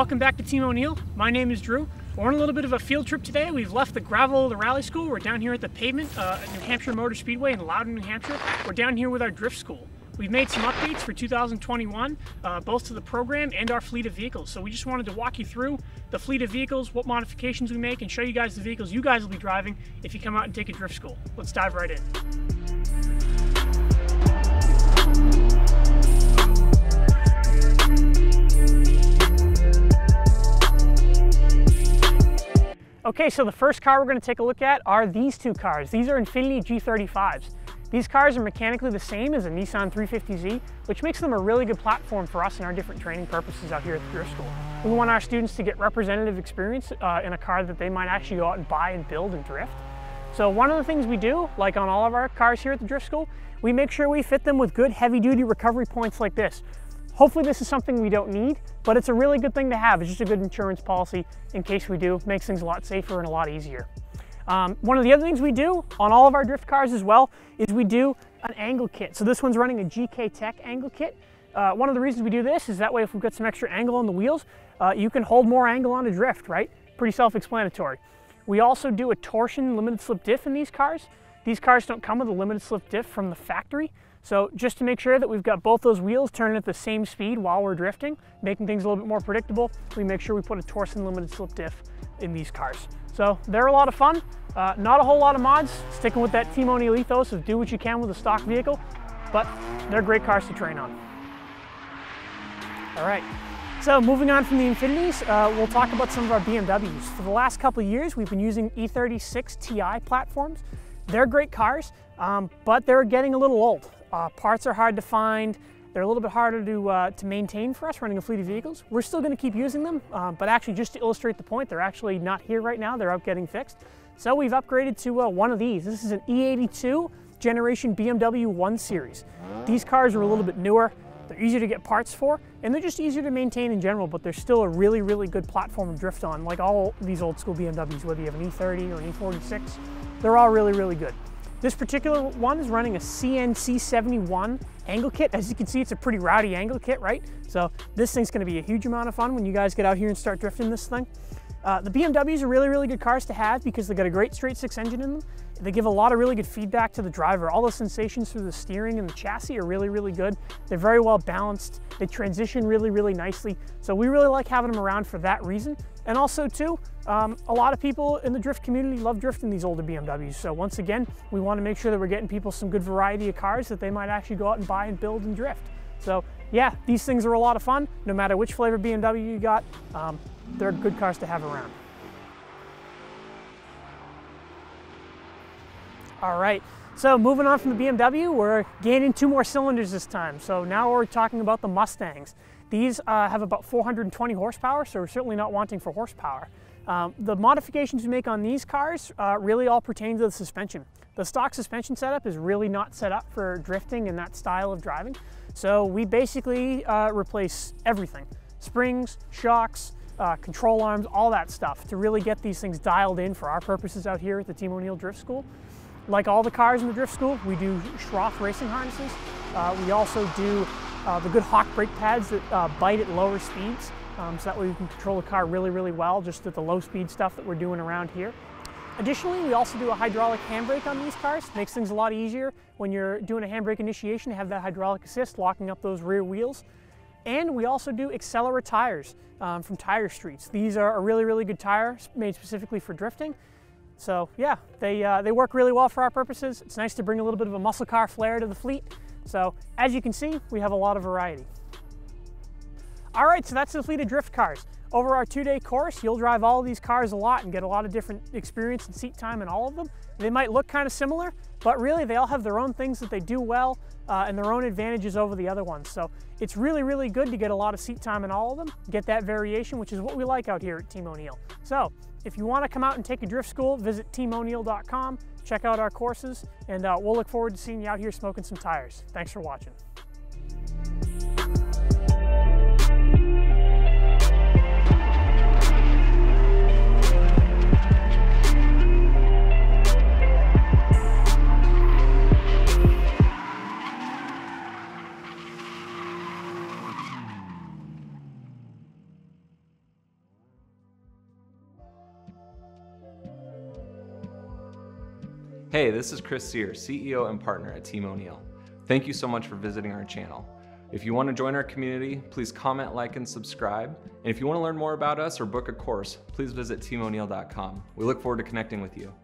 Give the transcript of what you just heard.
Welcome back to Team O'Neil. My name is Drew. We're on a little bit of a field trip today. We've left the gravel of the rally school. We're down here at the pavement uh, at New Hampshire Motor Speedway in Loudon, New Hampshire. We're down here with our drift school. We've made some updates for 2021, uh, both to the program and our fleet of vehicles. So we just wanted to walk you through the fleet of vehicles, what modifications we make, and show you guys the vehicles you guys will be driving if you come out and take a drift school. Let's dive right in. Okay, so the first car we're going to take a look at are these two cars. These are Infiniti G35s. These cars are mechanically the same as a Nissan 350Z, which makes them a really good platform for us in our different training purposes out here at the Drift School. We want our students to get representative experience uh, in a car that they might actually go out and buy and build and drift. So one of the things we do, like on all of our cars here at the Drift School, we make sure we fit them with good heavy duty recovery points like this. Hopefully this is something we don't need, but it's a really good thing to have. It's just a good insurance policy in case we do. Makes things a lot safer and a lot easier. Um, one of the other things we do on all of our drift cars as well is we do an angle kit. So this one's running a GK Tech angle kit. Uh, one of the reasons we do this is that way if we've got some extra angle on the wheels, uh, you can hold more angle on a drift, right? Pretty self-explanatory. We also do a Torsen limited slip diff in these cars. These cars don't come with a limited slip diff from the factory. So just to make sure that we've got both those wheels turning at the same speed while we're drifting, making things a little bit more predictable, we make sure we put a Torsen limited slip diff in these cars. So they're a lot of fun. Uh, not a whole lot of mods, sticking with that Team O'Neil ethos of do what you can with a stock vehicle, but they're great cars to train on. All right, so moving on from the Infinitis, uh, we'll talk about some of our BMWs. For the last couple of years, we've been using E36 Ti platforms. They're great cars, um, but they're getting a little old. Uh, parts are hard to find. They're a little bit harder to, uh, to maintain for us running a fleet of vehicles. We're still going to keep using them, uh, but actually just to illustrate the point, they're actually not here right now. They're out getting fixed. So we've upgraded to uh, one of these. This is an E82 generation BMW 1 Series. These cars are a little bit newer. They're easier to get parts for, and they're just easier to maintain in general, but they're still a really, really good platform to drift on, like all these old school BMWs, whether you have an E30 or an E46. They're all really, really good. This particular one is running a CNC71 angle kit. As you can see, it's a pretty rowdy angle kit, right? So this thing's gonna be a huge amount of fun when you guys get out here and start drifting this thing. Uh, the BMWs are really, really good cars to have because they got a great straight six engine in them. They give a lot of really good feedback to the driver. All the sensations through the steering and the chassis are really, really good. They're very well balanced. They transition really, really nicely. So we really like having them around for that reason. And also too, um, a lot of people in the drift community love drifting these older BMWs. So once again, we want to make sure that we're getting people some good variety of cars that they might actually go out and buy and build and drift. So yeah, these things are a lot of fun. No matter which flavor BMW you got, um, they're good cars to have around. All right, so moving on from the BMW, we're gaining two more cylinders this time. So now we're talking about the Mustangs. These uh, have about 420 horsepower, so we're certainly not wanting for horsepower. Um, the modifications we make on these cars uh, really all pertain to the suspension. The stock suspension setup is really not set up for drifting and that style of driving. So we basically uh, replace everything. Springs, shocks, uh, control arms, all that stuff to really get these things dialed in for our purposes out here at the Team O'Neil Drift School. Like all the cars in the drift school, we do Schroth racing harnesses. Uh, we also do uh, the good Hawk brake pads that uh, bite at lower speeds. Um, so that way we can control the car really, really well, just at the low speed stuff that we're doing around here. Additionally, we also do a hydraulic handbrake on these cars. Makes things a lot easier when you're doing a handbrake initiation to have that hydraulic assist locking up those rear wheels. And we also do Accelera tires um, from Tire Streets. These are a really, really good tire made specifically for drifting. So yeah, they, uh, they work really well for our purposes. It's nice to bring a little bit of a muscle car flair to the fleet. So as you can see, we have a lot of variety. All right, so that's the fleet of drift cars. Over our two-day course, you'll drive all of these cars a lot and get a lot of different experience and seat time in all of them. They might look kind of similar, but really they all have their own things that they do well uh, and their own advantages over the other ones. So it's really, really good to get a lot of seat time in all of them, get that variation, which is what we like out here at Team O'Neil. So if you want to come out and take a drift school, visit teamoneil.com, check out our courses, and uh, we'll look forward to seeing you out here smoking some tires. Thanks for watching. Hey, this is Chris Cyr, CEO and partner at Team O'Neil. Thank you so much for visiting our channel. If you want to join our community, please comment, like, and subscribe. And if you want to learn more about us or book a course, please visit teamoneil.com. We look forward to connecting with you.